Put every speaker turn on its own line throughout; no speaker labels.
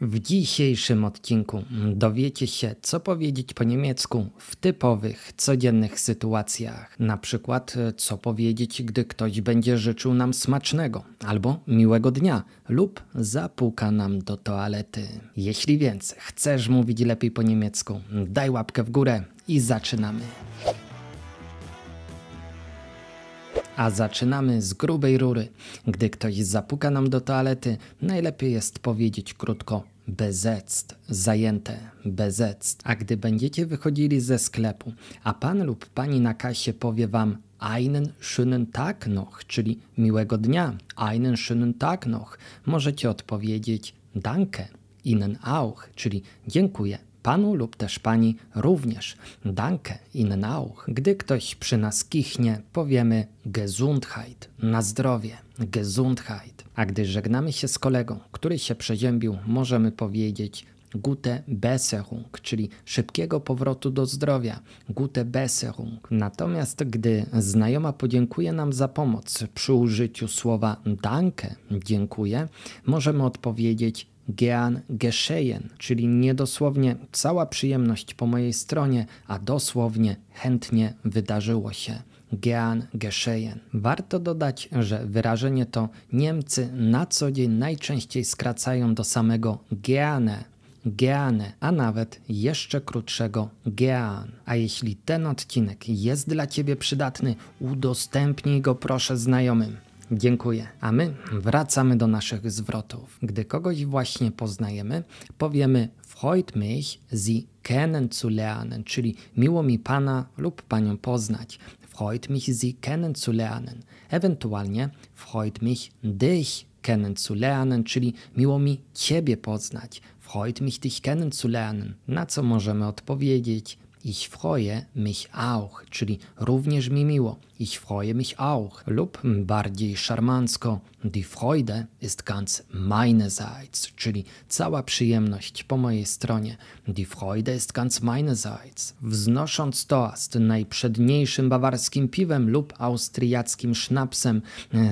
W dzisiejszym odcinku dowiecie się, co powiedzieć po niemiecku w typowych, codziennych sytuacjach. Na przykład, co powiedzieć, gdy ktoś będzie życzył nam smacznego albo miłego dnia lub zapuka nam do toalety. Jeśli więc chcesz mówić lepiej po niemiecku, daj łapkę w górę i zaczynamy. A zaczynamy z grubej rury. Gdy ktoś zapuka nam do toalety, najlepiej jest powiedzieć krótko besetzt, zajęte, besetzt. A gdy będziecie wychodzili ze sklepu, a pan lub pani na kasie powie wam einen schönen Tag noch, czyli miłego dnia, einen schönen Tag noch, możecie odpowiedzieć danke, Ihnen auch, czyli dziękuję, panu lub też pani również. Danke Ihnen auch. Gdy ktoś przy nas kichnie, powiemy Gesundheit, na zdrowie, Gesundheit. A gdy żegnamy się z kolegą, który się przeziębił, możemy powiedzieć Gute Besserung, czyli szybkiego powrotu do zdrowia, Gute Besserung. Natomiast gdy znajoma podziękuje nam za pomoc przy użyciu słowa danke, dziękuję, możemy odpowiedzieć gern geschehen, czyli niedosłownie cała przyjemność po mojej stronie, a dosłownie chętnie wydarzyło się. Gern geschehen. Warto dodać, że wyrażenie to Niemcy na co dzień najczęściej skracają do samego gerne, gerne, a nawet jeszcze krótszego gern. A jeśli ten odcinek jest dla Ciebie przydatny, udostępnij go proszę znajomym. Dziękuję. A my wracamy do naszych zwrotów. Gdy kogoś właśnie poznajemy, powiemy freut mich, Sie kennenzulernen, czyli miło mi Pana lub Panią poznać. Freut mich, Sie kennenzulernen. Ewentualnie freut mich, dich kennenzulernen, czyli miło mi Ciebie poznać. Freut mich, dich kennenzulernen. Na co możemy odpowiedzieć? Ich freue mich auch, czyli również mi miło. Ich freue mich auch. Lub bardziej szarmancko, die Freude ist ganz meinerseits, czyli cała przyjemność po mojej stronie. Die Freude ist ganz meinerseits. Wznosząc toast najprzedniejszym bawarskim piwem lub austriackim sznapsem,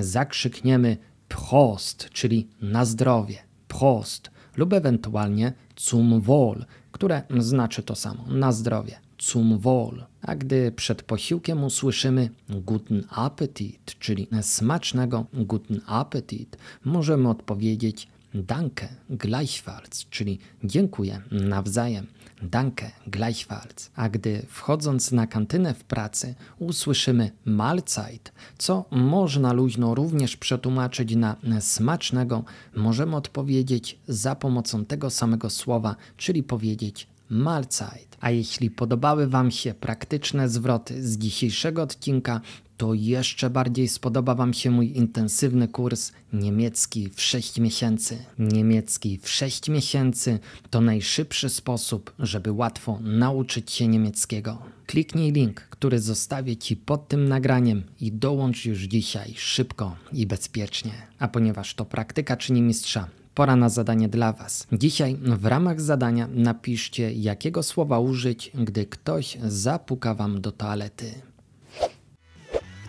zakrzykniemy Prost, czyli na zdrowie. Prost lub ewentualnie zum Wohl, które znaczy to samo, na zdrowie zum Wohl. A gdy przed posiłkiem usłyszymy Guten Appetit, czyli smacznego Guten Appetit, możemy odpowiedzieć Danke, gleichfalls, czyli dziękuję nawzajem. Danke, gleichfalls. A gdy wchodząc na kantynę w pracy usłyszymy Mahlzeit, co można luźno również przetłumaczyć na smacznego, możemy odpowiedzieć za pomocą tego samego słowa, czyli powiedzieć Mahlzeit. A jeśli podobały Wam się praktyczne zwroty z dzisiejszego odcinka, to jeszcze bardziej spodoba Wam się mój intensywny kurs niemiecki w 6 miesięcy. Niemiecki w 6 miesięcy to najszybszy sposób, żeby łatwo nauczyć się niemieckiego. Kliknij link, który zostawię Ci pod tym nagraniem i dołącz już dzisiaj szybko i bezpiecznie. A ponieważ to praktyka czyni mistrza, Pora na zadanie dla Was. Dzisiaj w ramach zadania napiszcie, jakiego słowa użyć, gdy ktoś zapuka Wam do toalety.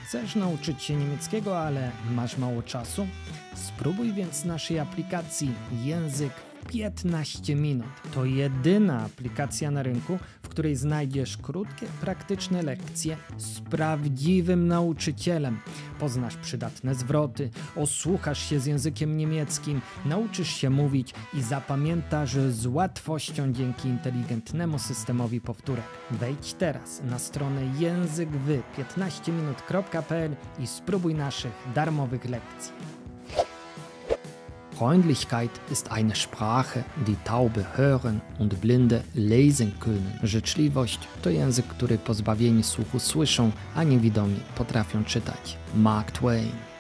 Chcesz nauczyć się niemieckiego, ale masz mało czasu? Spróbuj więc naszej aplikacji Język 15 minut. To jedyna aplikacja na rynku, której znajdziesz krótkie, praktyczne lekcje z prawdziwym nauczycielem. Poznasz przydatne zwroty, osłuchasz się z językiem niemieckim, nauczysz się mówić i zapamiętasz z łatwością dzięki inteligentnemu systemowi powtórek. Wejdź teraz na stronę językwy15minut.pl i spróbuj naszych darmowych lekcji. Freundlichkeit ist eine Sprache, die Taube hören und Blinde lesen können. Życzliwość to język, który pozbawieni słuchu słyszą, a niewidomi potrafią czytać. Mark Twain